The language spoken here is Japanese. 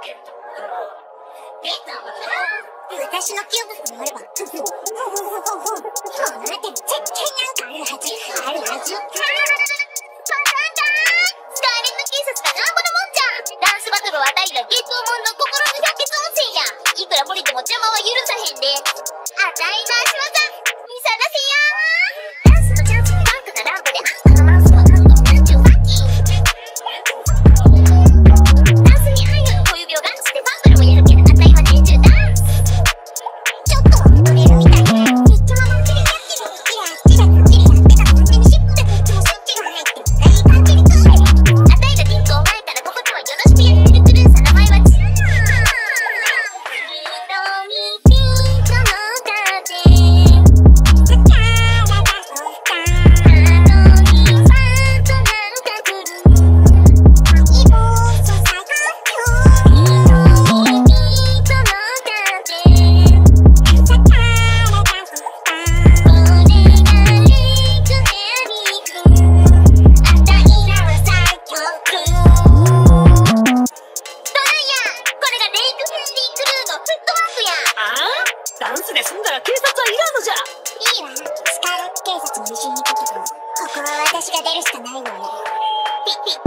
私の記憶によれば、こうなって絶対なんかあるはず、あるはず。あースカーレットキースがなんぼのも。んじゃダンスバトルは大がゲットモンの心の百血温泉やいくら無理でも。邪魔は許さへんでレイク・フェンディング・ルーのフットワークや。あダンスで済んだら警察はいらんのじゃ。いいわスカーレット警察の威信にかけてもここは私が出るしかないのね。ピピ